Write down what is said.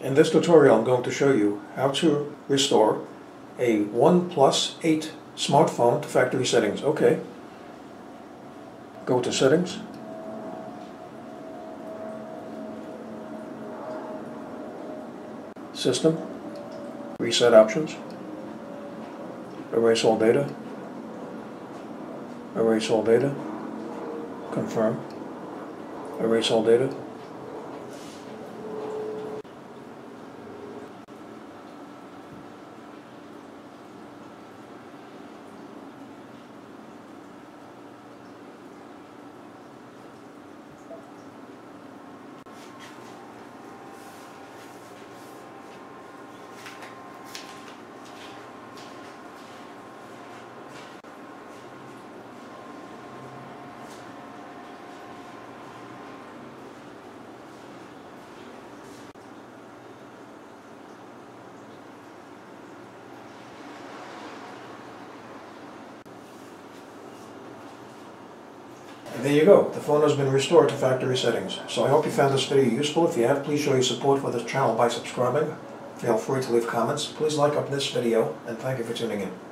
In this tutorial, I'm going to show you how to restore a OnePlus 8 smartphone to factory settings. Okay. Go to Settings. System. Reset Options. Erase all data. Erase all data. Confirm. Erase all data. There you go. The phone has been restored to factory settings. So I hope you found this video useful. If you have, please show your support for this channel by subscribing. Feel free to leave comments. Please like up this video, and thank you for tuning in.